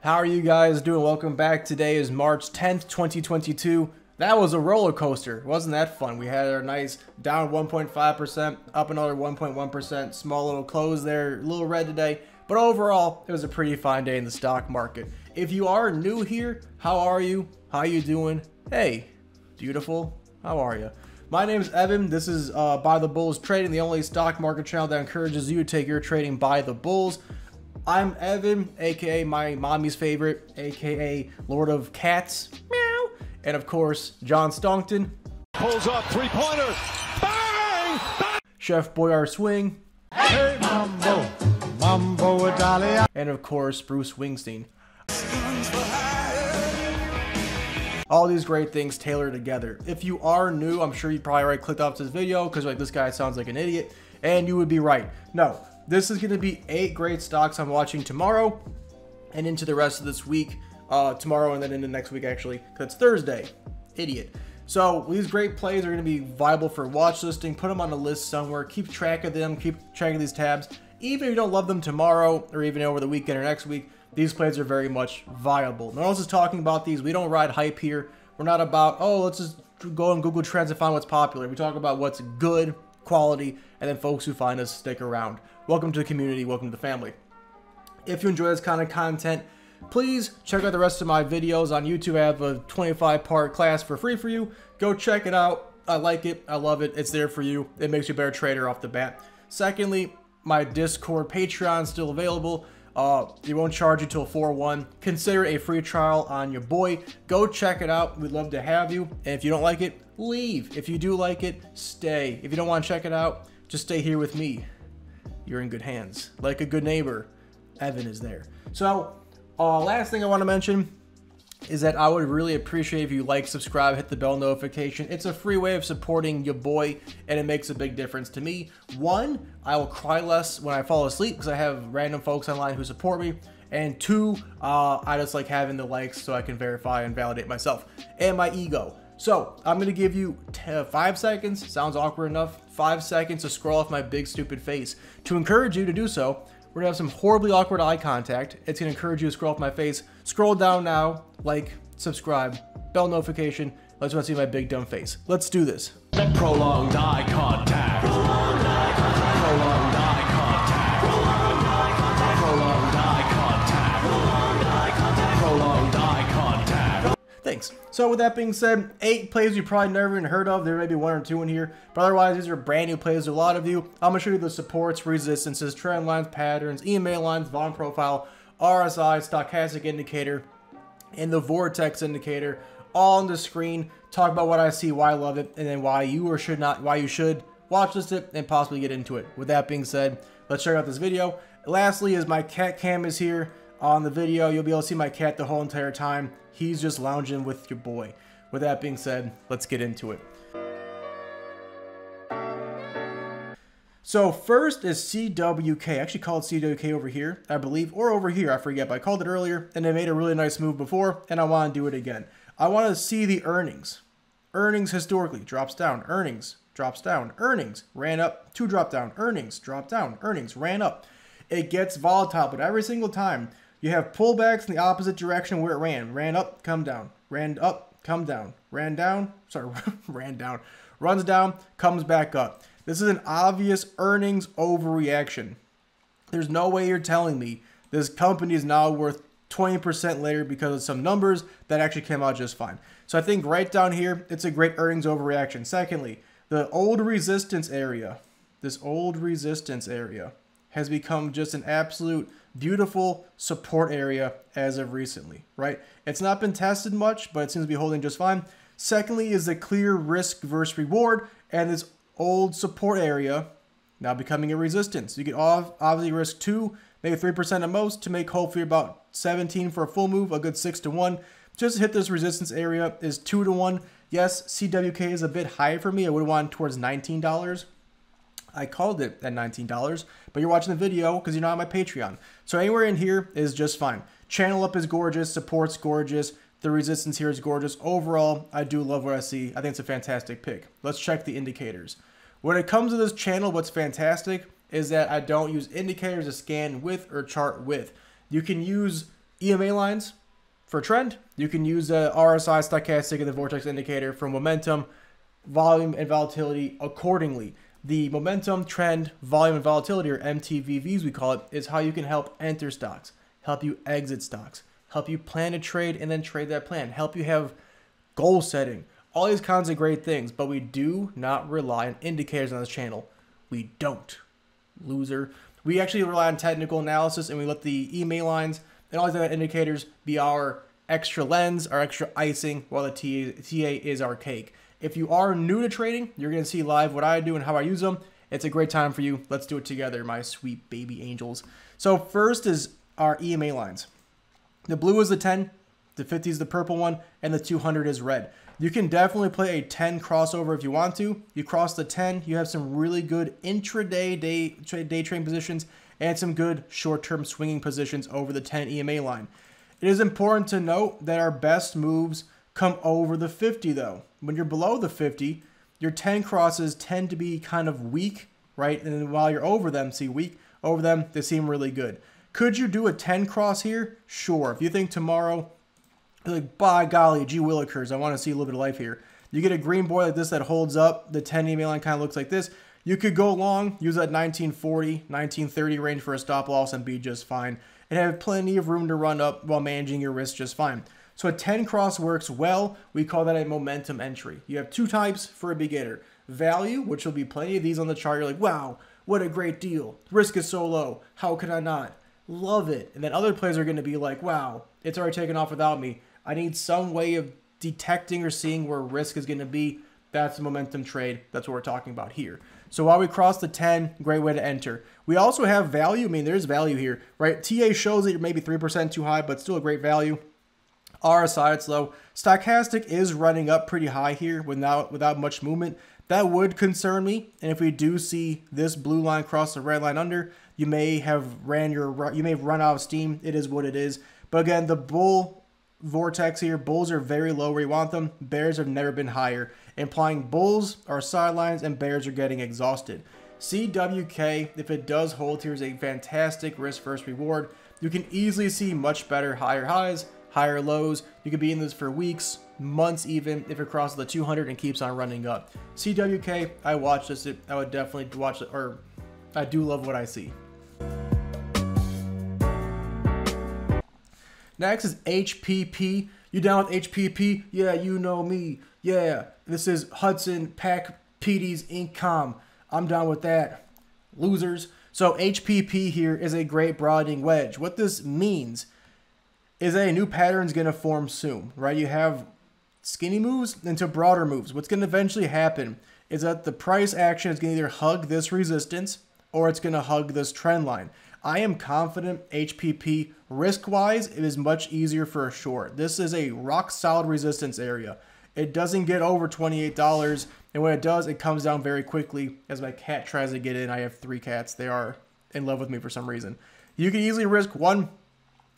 How are you guys doing? Welcome back. Today is March 10th, 2022. That was a roller coaster. Wasn't that fun? We had our nice down 1.5%, up another 1.1%, small little close there, a little red today. But overall, it was a pretty fine day in the stock market. If you are new here, how are you? How you doing? Hey, beautiful. How are you? My name is Evan. This is uh, By the Bulls Trading, the only stock market channel that encourages you to take your trading by the Bulls. I'm Evan, aka my mommy's favorite, aka Lord of Cats. Meow. And of course, John Stonkton. Pulls up three pointer. Bang! Bang! Chef Boyar Swing. Hey, Mambo. Mambo Italia. And of course, Bruce Wingstein. All these great things tailored together. If you are new, I'm sure you probably already clicked off this video because like this guy sounds like an idiot, and you would be right. No, this is going to be eight great stocks I'm watching tomorrow and into the rest of this week. Uh, tomorrow and then into next week actually, because it's Thursday. Idiot. So these great plays are going to be viable for watch listing. Put them on a list somewhere. Keep track of them. Keep track of these tabs. Even if you don't love them tomorrow or even over the weekend or next week, these plays are very much viable. No one else is talking about these. We don't ride hype here. We're not about, oh, let's just go on Google Trends and find what's popular. We talk about what's good, quality, and then folks who find us stick around. Welcome to the community. Welcome to the family. If you enjoy this kind of content, please check out the rest of my videos on YouTube. I have a 25 part class for free for you. Go check it out. I like it. I love it. It's there for you. It makes you a better trader off the bat. Secondly, my Discord Patreon is still available. Uh, won't charge you till 4-1. Consider a free trial on your boy. Go check it out. We'd love to have you. And if you don't like it, leave. If you do like it, stay. If you don't want to check it out, just stay here with me. You're in good hands. Like a good neighbor, Evan is there. So, uh, last thing I want to mention is that I would really appreciate if you like, subscribe, hit the bell notification. It's a free way of supporting your boy, and it makes a big difference to me. One, I will cry less when I fall asleep because I have random folks online who support me. And two, uh, I just like having the likes so I can verify and validate myself and my ego. So I'm gonna give you five seconds. Sounds awkward enough. Five seconds to scroll off my big stupid face to encourage you to do so. We're gonna have some horribly awkward eye contact. It's gonna encourage you to scroll off my face. Scroll down now, like, subscribe, bell notification. Let's want to see my big dumb face. Let's do this. Prolonged eye contact. So with that being said, eight plays you probably never even heard of. There may be one or two in here, but otherwise these are brand new plays to a lot of you. I'm gonna show you the supports, resistances, trend lines, patterns, EMA lines, volume profile, RSI, stochastic indicator, and the vortex indicator all on the screen. Talk about what I see, why I love it, and then why you or should not, why you should watch this it and possibly get into it. With that being said, let's check out this video. Lastly, is my cat cam is here on the video. You'll be able to see my cat the whole entire time. He's just lounging with your boy. With that being said, let's get into it. So first is CWK. I actually called CWK over here, I believe, or over here, I forget, but I called it earlier, and they made a really nice move before, and I want to do it again. I want to see the earnings. Earnings historically drops down, earnings drops down, earnings ran up, two drop down, earnings drop down, earnings ran up. It gets volatile, but every single time you have pullbacks in the opposite direction where it ran. Ran up, come down, ran up, come down, ran down, sorry, ran down, runs down, comes back up. This is an obvious earnings overreaction. There's no way you're telling me this company is now worth 20% later because of some numbers that actually came out just fine. So I think right down here, it's a great earnings overreaction. Secondly, the old resistance area, this old resistance area has become just an absolute beautiful support area as of recently, right? It's not been tested much, but it seems to be holding just fine. Secondly is the clear risk versus reward and this old support area now becoming a resistance. You can obviously risk two, maybe 3% at most to make hopefully about 17 for a full move, a good 6 to 1. Just hit this resistance area is 2 to 1. Yes, CWK is a bit high for me. I would wanted towards $19. I called it at $19, but you're watching the video because you're not on my Patreon. So anywhere in here is just fine. Channel up is gorgeous, support's gorgeous, the resistance here is gorgeous. Overall, I do love what I see. I think it's a fantastic pick. Let's check the indicators. When it comes to this channel, what's fantastic is that I don't use indicators to scan with or chart with. You can use EMA lines for trend, you can use the RSI stochastic and the vortex indicator for momentum, volume, and volatility accordingly. The momentum, trend, volume, and volatility, or MTVVs we call it, is how you can help enter stocks, help you exit stocks, help you plan a trade and then trade that plan, help you have goal setting, all these kinds of great things. But we do not rely on indicators on this channel. We don't. Loser. We actually rely on technical analysis and we let the EMA lines and all these other indicators be our extra lens, our extra icing, while the TA, TA is our cake. If you are new to trading, you're going to see live what I do and how I use them. It's a great time for you. Let's do it together, my sweet baby angels. So first is our EMA lines. The blue is the 10, the 50 is the purple one, and the 200 is red. You can definitely play a 10 crossover if you want to. You cross the 10, you have some really good intraday day, day trading positions and some good short-term swinging positions over the 10 EMA line. It is important to note that our best moves come over the 50 though. When you're below the 50, your 10 crosses tend to be kind of weak, right? And while you're over them, see weak, over them, they seem really good. Could you do a 10 cross here? Sure. If you think tomorrow, like, by golly, gee willikers, I want to see a little bit of life here. You get a green boy like this that holds up, the 10 EMA line kind of looks like this. You could go long, use that 1940, 1930 range for a stop loss and be just fine and have plenty of room to run up while managing your risk just fine. So a 10 cross works well. We call that a momentum entry. You have two types for a beginner. Value, which will be plenty of these on the chart. You're like, wow, what a great deal. Risk is so low. How could I not? Love it. And then other players are going to be like, wow, it's already taken off without me. I need some way of detecting or seeing where risk is going to be. That's a momentum trade. That's what we're talking about here. So while we cross the 10, great way to enter. We also have value. I mean, there's value here, right? TA shows that you're maybe 3% too high, but still a great value. RSI, it's low. Stochastic is running up pretty high here without, without much movement. That would concern me. And if we do see this blue line cross the red line under, you may have ran your you may have run out of steam. It is what it is. But again, the bull vortex here, bulls are very low where you want them. Bears have never been higher implying bulls are sidelines and bears are getting exhausted. CWK, if it does hold here, is a fantastic risk first reward. You can easily see much better higher highs, higher lows. You could be in this for weeks, months even, if it crosses the 200 and keeps on running up. CWK, I watch this. I would definitely watch it, or I do love what I see. Next is HPP. You down with HPP? Yeah, you know me. Yeah, this is Hudson Pack PD's Income. I'm down with that. Losers. So HPP here is a great broadening wedge. What this means is that a new pattern is going to form soon, right? You have skinny moves into broader moves. What's going to eventually happen is that the price action is going to either hug this resistance or it's going to hug this trend line. I am confident HPP risk wise, it is much easier for a short. This is a rock solid resistance area. It doesn't get over $28. And when it does, it comes down very quickly as my cat tries to get in. I have three cats. They are in love with me for some reason. You can easily risk 1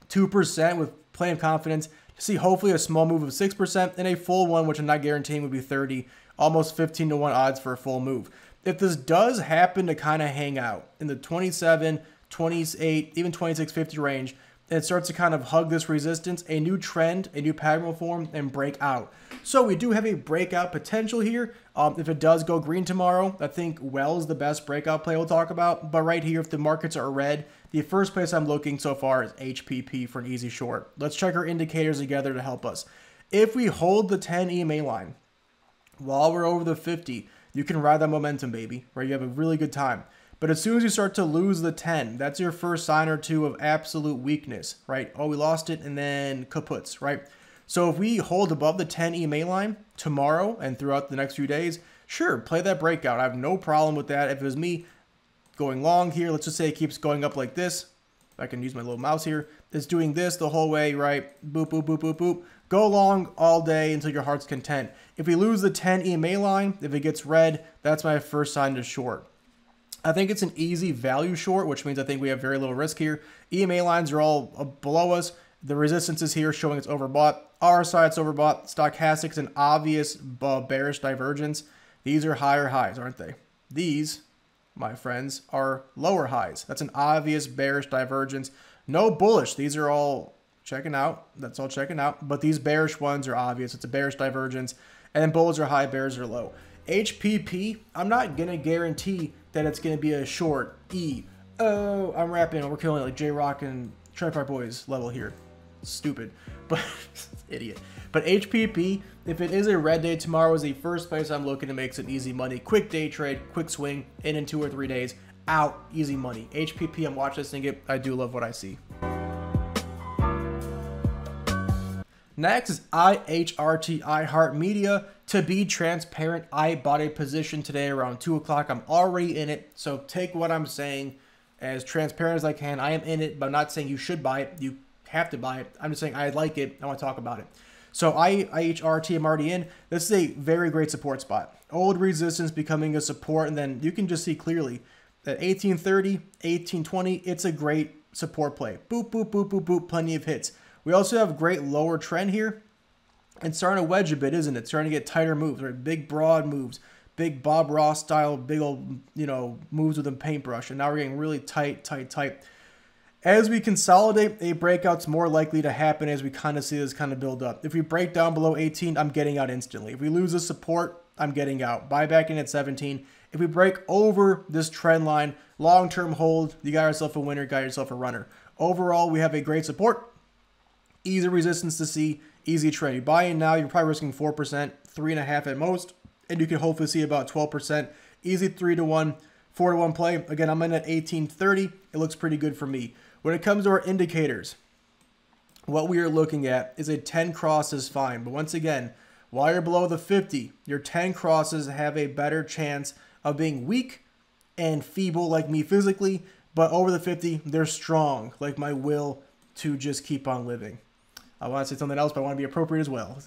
2% with plenty of confidence to see hopefully a small move of 6% and a full one, which I'm not guaranteeing would be 30, almost 15 to 1 odds for a full move. If this does happen to kind of hang out in the 27, 28, even 2650 range, and it starts to kind of hug this resistance, a new trend, a new pattern will form and break out. So we do have a breakout potential here. Um, if it does go green tomorrow, I think WELL is the best breakout play we'll talk about. But right here, if the markets are red, the first place I'm looking so far is HPP for an easy short. Let's check our indicators together to help us. If we hold the 10 EMA line while we're over the 50, you can ride that momentum, baby, right? You have a really good time. But as soon as you start to lose the 10, that's your first sign or two of absolute weakness, right? Oh, we lost it and then kaputs, right? So if we hold above the 10 EMA line tomorrow and throughout the next few days, sure, play that breakout. I have no problem with that. If it was me going long here, let's just say it keeps going up like this. I can use my little mouse here. It's doing this the whole way, right? Boop, boop, boop, boop, boop. Go long all day until your heart's content. If we lose the 10 EMA line, if it gets red, that's my first sign to short. I think it's an easy value short, which means I think we have very little risk here. EMA lines are all uh, below us. The resistance is here showing it's overbought. RSI it's overbought. Stochastic's an obvious bearish divergence. These are higher highs, aren't they? These, my friends, are lower highs. That's an obvious bearish divergence. No bullish. These are all checking out. That's all checking out. But these bearish ones are obvious. It's a bearish divergence. And then bulls are high, bears are low. HPP, I'm not going to guarantee that it's going to be a short E. Oh, I'm rapping. We're killing it like J Rock and Tripart Boys level here. Stupid. But, idiot. But HPP, if it is a red day tomorrow, is the first place I'm looking to make some easy money. Quick day trade, quick swing, in in two or three days. Out, easy money. HPP, I'm watching this thing get. I do love what I see. Next is IHRT iHeart Media. To be transparent, I bought a position today around 2 o'clock. I'm already in it, so take what I'm saying as transparent as I can. I am in it, but I'm not saying you should buy it. You have to buy it. I'm just saying I like it. I want to talk about it. So I, IHRT, I'm already in. This is a very great support spot. Old resistance becoming a support, and then you can just see clearly that 1830, 1820, it's a great support play. Boop, boop, boop, boop, boop, plenty of hits. We also have great lower trend here. And starting to wedge a bit, isn't it? Starting to get tighter moves, right? Big, broad moves. Big Bob Ross style, big old, you know, moves with a paintbrush. And now we're getting really tight, tight, tight. As we consolidate, a breakout's more likely to happen as we kind of see this kind of build up. If we break down below 18, I'm getting out instantly. If we lose the support, I'm getting out. Buy back in at 17. If we break over this trend line, long-term hold, you got yourself a winner, got yourself a runner. Overall, we have a great support, easy resistance to see, easy trade. You buy in now, you're probably risking 4%, 3.5 at most, and you can hopefully see about 12%. Easy 3 to 1, 4 to 1 play. Again, I'm in at 1830. It looks pretty good for me. When it comes to our indicators, what we are looking at is a 10 cross is fine. But once again, while you're below the 50, your 10 crosses have a better chance of being weak and feeble like me physically. But over the 50, they're strong, like my will to just keep on living. I want to say something else, but I want to be appropriate as well.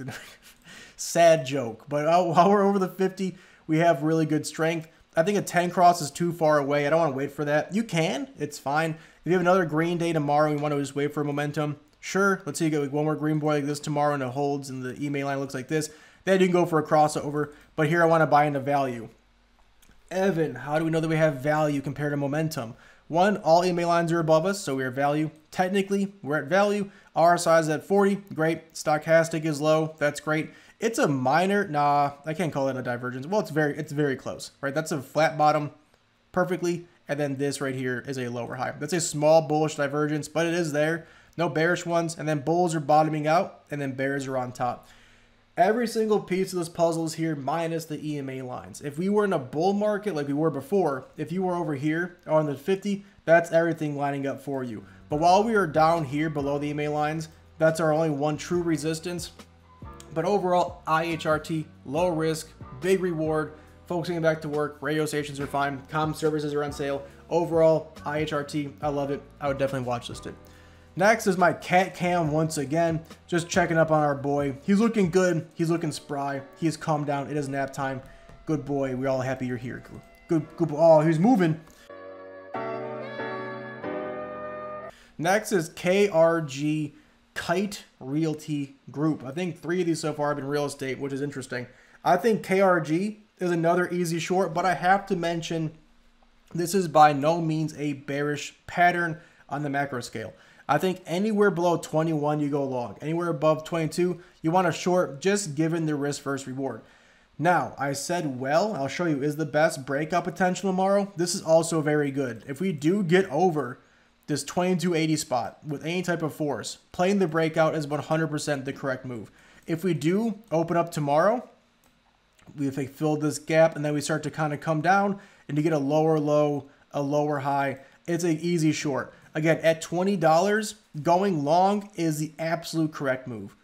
Sad joke. But while we're over the 50, we have really good strength. I think a 10 cross is too far away. I don't want to wait for that. You can. It's fine. If you have another green day tomorrow and you want to just wait for momentum, sure. Let's say you get like one more green boy like this tomorrow and it holds and the EMA line looks like this. Then you can go for a crossover. But here I want to buy into value. Evan, how do we know that we have value compared to momentum? One, all EMA lines are above us, so we are value. Technically, we're at value. RSI is at 40, great. Stochastic is low, that's great. It's a minor, nah, I can't call it a divergence. Well, it's very, it's very close, right? That's a flat bottom perfectly, and then this right here is a lower high. That's a small bullish divergence, but it is there. No bearish ones, and then bulls are bottoming out, and then bears are on top. Every single piece of this puzzle is here minus the EMA lines. If we were in a bull market like we were before, if you were over here on the 50, that's everything lining up for you. But while we are down here below the EMA lines, that's our only one true resistance. But overall, IHRT, low risk, big reward, focusing back to work, radio stations are fine, com services are on sale. Overall, IHRT, I love it. I would definitely watch this. Next is my cat cam once again, just checking up on our boy. He's looking good. He's looking spry. He's calmed down. It is nap time. Good boy. We're all happy you're here. Good, good. Oh, he's moving. Next is KRG Kite Realty Group. I think three of these so far have been real estate, which is interesting. I think KRG is another easy short, but I have to mention this is by no means a bearish pattern on the macro scale. I think anywhere below 21, you go long. Anywhere above 22, you want to short just given the risk versus reward. Now, I said, WELL, I'll show you, is the best breakout potential tomorrow? This is also very good. If we do get over this 2280 spot with any type of force, playing the breakout is 100% the correct move. If we do open up tomorrow, we fill this gap and then we start to kind of come down and you get a lower low, a lower high, it's an easy short. Again, at $20, going long is the absolute correct move.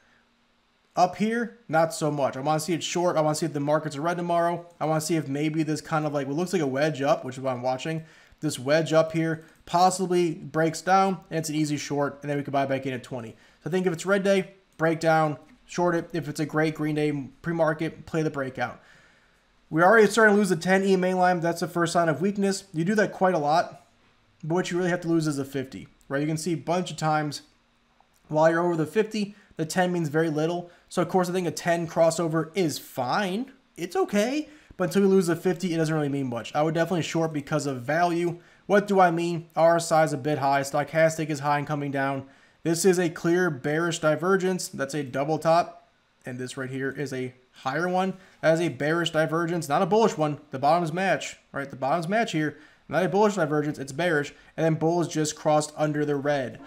Up here, not so much. I want to see it short. I want to see if the markets are red tomorrow. I want to see if maybe this kind of like what looks like a wedge up, which is what I'm watching. This wedge up here possibly breaks down, and it's an easy short, and then we can buy back in at 20. So I think if it's red day, break down, short it. If it's a great green day pre-market, play the breakout. We're already starting to lose the 10 EMA line. That's the first sign of weakness. You do that quite a lot. But what you really have to lose is a 50, right? You can see a bunch of times while you're over the 50, the 10 means very little. So, of course, I think a 10 crossover is fine. It's okay. But until we lose a 50, it doesn't really mean much. I would definitely short because of value. What do I mean? RSI is a bit high. Stochastic is high and coming down. This is a clear bearish divergence. That's a double top. And this right here is a higher one. That is a bearish divergence, not a bullish one. The bottoms match, right? The bottoms match here. Not a bullish divergence, it's bearish. And then bulls just crossed under the red.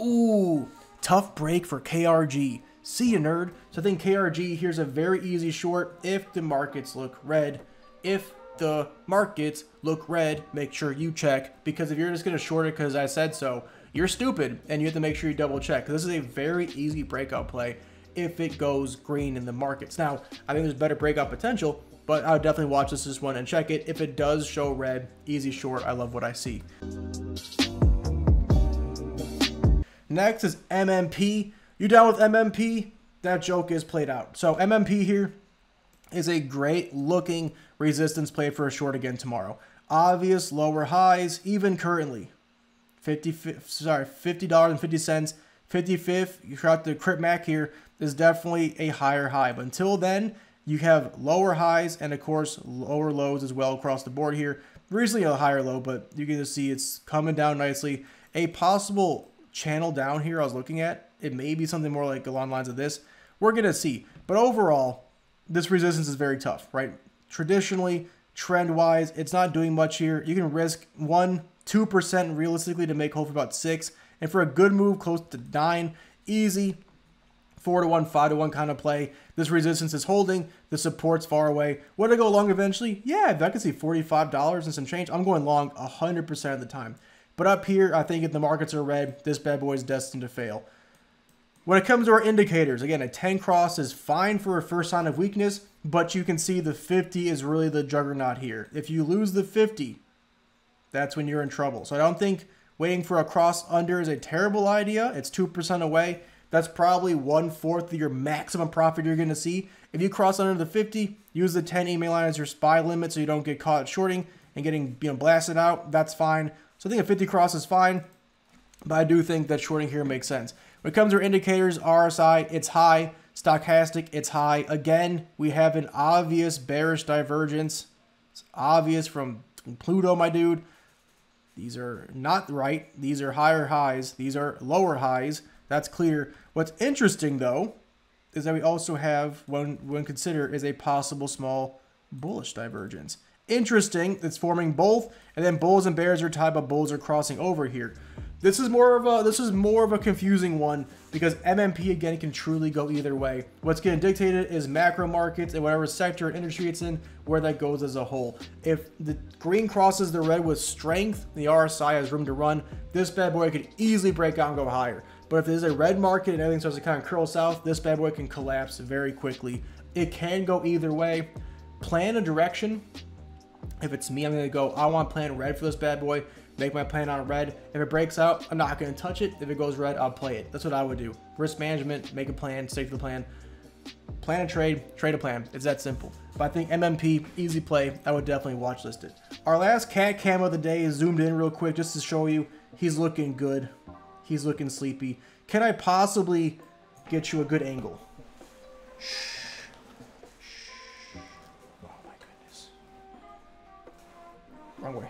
Ooh, tough break for KRG. See you, nerd. So I think KRG here's a very easy short if the markets look red. If the markets look red, make sure you check. Because if you're just going to short it because I said so, you're stupid. And you have to make sure you double check. This is a very easy breakout play if it goes green in the markets. Now, I think there's better breakout potential, but I would definitely watch this this one and check it. If it does show red, easy short. I love what I see. Next is MMP. You down with MMP? That joke is played out. So MMP here is a great looking resistance play for a short again tomorrow. Obvious lower highs, even currently. 50 sorry, $50.50, 55th, you got the Crip Mac here is definitely a higher high. But until then, you have lower highs and of course lower lows as well across the board here. Recently a higher low, but you can just see it's coming down nicely. A possible channel down here I was looking at, it may be something more like along lines of this. We're going to see. But overall, this resistance is very tough, right? Traditionally, trend-wise, it's not doing much here. You can risk 1, 2% realistically to make hopefully about 6 And for a good move, close to 9 easy, 4 to 1, 5 to 1 kind of play. This resistance is holding. The support's far away. Would I go long eventually? Yeah, if I could see $45 and some change, I'm going long 100% of the time. But up here, I think if the markets are red, this bad boy is destined to fail. When it comes to our indicators, again, a 10 cross is fine for a first sign of weakness, but you can see the 50 is really the juggernaut here. If you lose the 50, that's when you're in trouble. So I don't think waiting for a cross under is a terrible idea. It's 2% away. That's probably one fourth of your maximum profit you're going to see. If you cross under the 50, use the 10 EMA line as your SPY limit so you don't get caught shorting and getting you know, blasted out. That's fine. So I think a 50 cross is fine, but I do think that shorting here makes sense. When it comes to our indicators, RSI, it's high. Stochastic, it's high. Again, we have an obvious bearish divergence. It's obvious from Pluto, my dude. These are not right. These are higher highs. These are lower highs. That's clear. What's interesting, though, is that we also have, when, when consider, is a possible small bullish divergence. Interesting, it's forming both, and then bulls and bears are tied, but bulls are crossing over here. This is more of a this is more of a confusing one because MMP again can truly go either way. What's getting dictated is macro markets and whatever sector and industry it's in, where that goes as a whole. If the green crosses the red with strength, the RSI has room to run. This bad boy could easily break out and go higher. But if there's a red market and everything starts to kind of curl south, this bad boy can collapse very quickly. It can go either way. Plan a direction. If it's me, I'm going to go, I want plan red for this bad boy. Make my plan on red. If it breaks out, I'm not going to touch it. If it goes red, I'll play it. That's what I would do. Risk management, make a plan, stick to the plan. Plan a trade, trade a plan. It's that simple. But I think MMP, easy play. I would definitely watch list it. Our last cat cam of the day is zoomed in real quick just to show you he's looking good. He's looking sleepy. Can I possibly get you a good angle? Oh my goodness. Wrong way.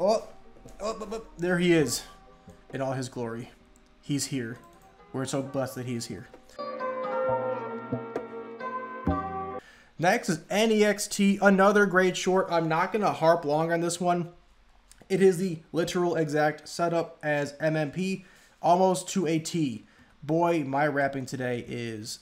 Oh, oh, oh, oh, there he is in all his glory. He's here. We're so blessed that he's here. Next is NEXT, another great short. I'm not going to harp long on this one. It is the literal exact setup as MMP, almost to a T. Boy, my rapping today is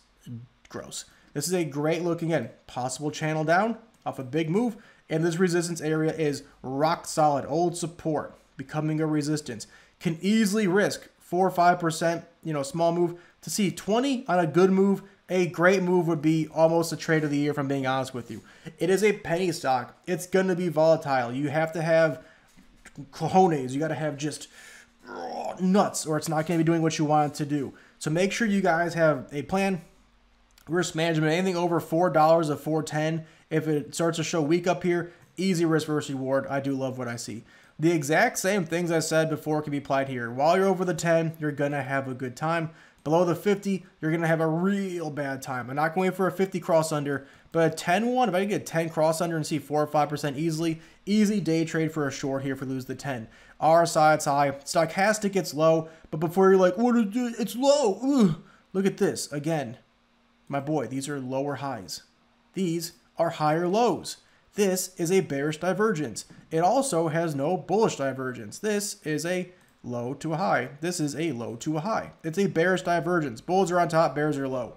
gross. This is a great looking in. Possible channel down off a big move. And this resistance area is rock solid. Old support. Becoming a resistance. Can easily risk 4 or 5%, you know, small move. To see 20 on a good move, a great move would be almost a trade of the year, if I'm being honest with you. It is a penny stock. It's going to be volatile. You have to have cojones. You got to have just nuts, or it's not going to be doing what you want it to do. So make sure you guys have a plan. Risk management, anything over four dollars of four ten. If it starts to show weak up here, easy risk versus reward. I do love what I see. The exact same things I said before can be applied here. While you're over the 10, you're going to have a good time. Below the 50, you're going to have a real bad time. I'm not going for a 50 cross under, but a 10 one, if I can get 10 cross under and see 4 or 5% easily, easy day trade for a short here if we lose the 10. RSI, it's high. Stochastic, it's low. But before you're like, what is it? It's low. Ugh. Look at this. Again, my boy, these are lower highs. These are higher lows. This is a bearish divergence. It also has no bullish divergence. This is a low to a high. This is a low to a high. It's a bearish divergence. Bulls are on top, bears are low.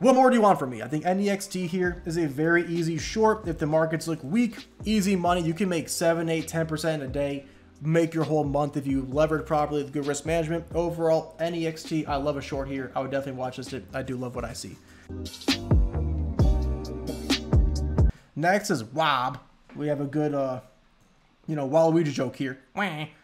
What more do you want from me? I think NEXT here is a very easy short. If the markets look weak, easy money. You can make 7, 8, 10% a day. Make your whole month if you levered properly with good risk management. Overall, NEXT, I love a short here. I would definitely watch this. I do love what I see. Next is WAB. We have a good, uh, you know, Waluigi joke here.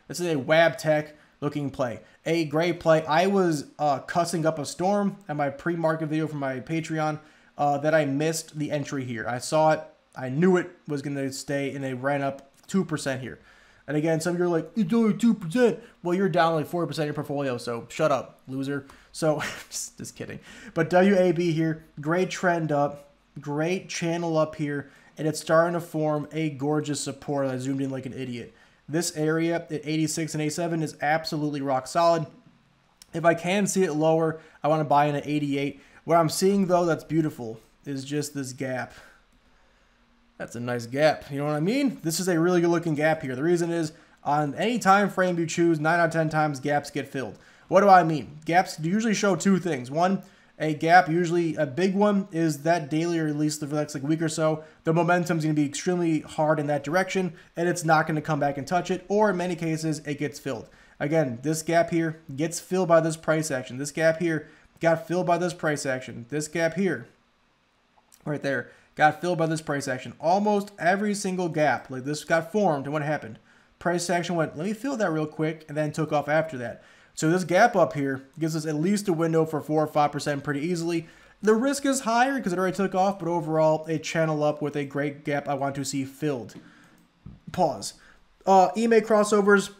This is a Wabtec looking play. A great play. I was uh, cussing up a storm at my pre-market video for my Patreon uh, that I missed the entry here. I saw it. I knew it was going to stay, and they ran up 2% here. And again, some of you are like, it's only 2%. Well, you're down like 4% of your portfolio, so shut up, loser. So, just, just kidding. But WAB here, great trend up, great channel up here and it's starting to form a gorgeous support. I zoomed in like an idiot. This area at 86 and 87 is absolutely rock solid. If I can see it lower, I want to buy in at 88. What I'm seeing though that's beautiful is just this gap. That's a nice gap. You know what I mean? This is a really good looking gap here. The reason is on any time frame you choose, 9 out of 10 times gaps get filled. What do I mean? Gaps usually show two things. One, a gap, usually a big one, is that daily or at least the next like week or so, the momentum's going to be extremely hard in that direction and it's not going to come back and touch it, or in many cases, it gets filled. Again, this gap here gets filled by this price action. This gap here got filled by this price action. This gap here, right there, got filled by this price action. Almost every single gap, like this got formed, and what happened? Price action went, let me fill that real quick, and then took off after that. So this gap up here gives us at least a window for 4 or 5% pretty easily. The risk is higher because it already took off, but overall, a channel up with a great gap I want to see filled. Pause. Uh, EMA crossovers,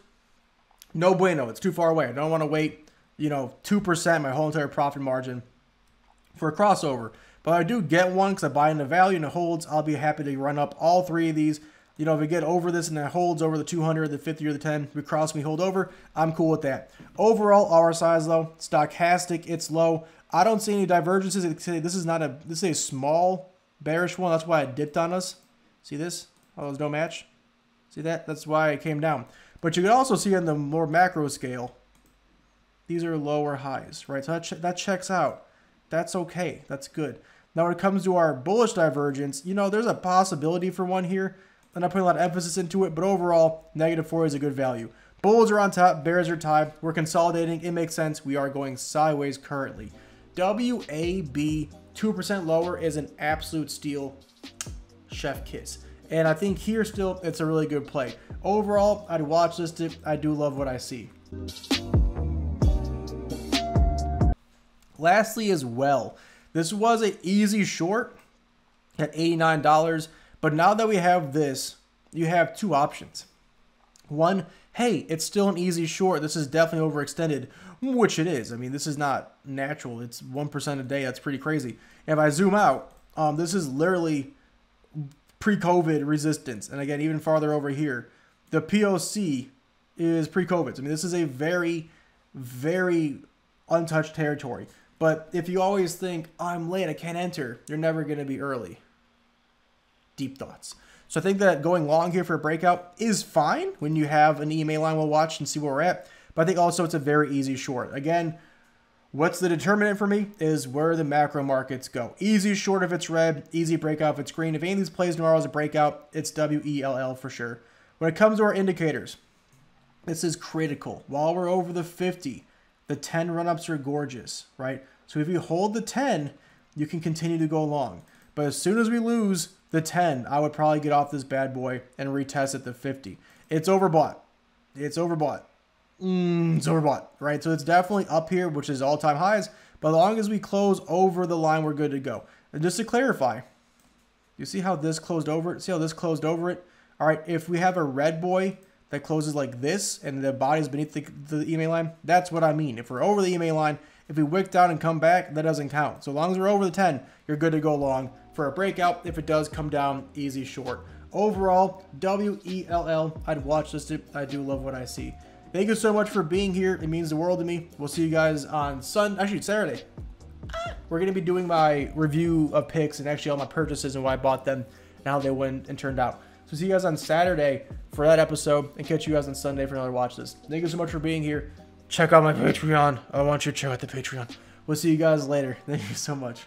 no bueno. It's too far away. I don't want to wait, you know, 2% my whole entire profit margin for a crossover. But I do get one because I buy in the value and it holds. I'll be happy to run up all three of these you know, if we get over this and it holds over the 200, the 50, or the 10, we cross, we hold over, I'm cool with that. Overall, RSI though, stochastic, it's low. I don't see any divergences. This is not a, this is a small bearish one. That's why it dipped on us. See this? Oh, no match. See that? That's why it came down. But you can also see on the more macro scale, these are lower highs, right? So that, ch that checks out. That's okay. That's good. Now, when it comes to our bullish divergence, you know, there's a possibility for one here. And I'm not putting a lot of emphasis into it, but overall, negative 4 is a good value. Bulls are on top, Bears are tied. We're consolidating. It makes sense. We are going sideways currently. WAB 2% lower is an absolute steal. Chef kiss. And I think here still, it's a really good play. Overall, I'd watch this. dip. I do love what I see. Lastly, as well, this was an easy short at $89. But now that we have this, you have two options. One, hey, it's still an easy short. This is definitely overextended, which it is. I mean, this is not natural. It's 1% a day. That's pretty crazy. if I zoom out, um, this is literally pre-COVID resistance. And again, even farther over here, the POC is pre-COVID. I mean, this is a very, very untouched territory. But if you always think, I'm late, I can't enter, you're never going to be early deep thoughts. So I think that going long here for a breakout is fine when you have an EMA line we'll watch and see where we're at. But I think also it's a very easy short. Again, what's the determinant for me is where the macro markets go. Easy short if it's red, easy breakout if it's green. If any of these plays tomorrow is a breakout, it's WELL for sure. When it comes to our indicators, this is critical. While we're over the 50, the 10 run-ups are gorgeous, right? So if you hold the 10, you can continue to go long. But as soon as we lose the 10, I would probably get off this bad boy and retest at the 50. It's overbought. It's overbought. Mm, it's overbought, right? So it's definitely up here, which is all-time highs. But as long as we close over the line, we're good to go. And just to clarify, you see how this closed over it? See how this closed over it? All right, if we have a red boy that closes like this and the body's beneath the, the EMA line, that's what I mean. If we're over the EMA line, if we wick down and come back, that doesn't count. So long as we're over the 10, you're good to go long for a breakout. If it does come down, easy short. Overall, W-E-L-L, I'd watch this. I do love what I see. Thank you so much for being here. It means the world to me. We'll see you guys on Sun, actually Saturday. We're going to be doing my review of picks and actually all my purchases and why I bought them and how they went and turned out. So see you guys on Saturday for that episode and catch you guys on Sunday for another watch this. Thank you so much for being here. Check out my Patreon. I want you to check out the Patreon. We'll see you guys later. Thank you so much.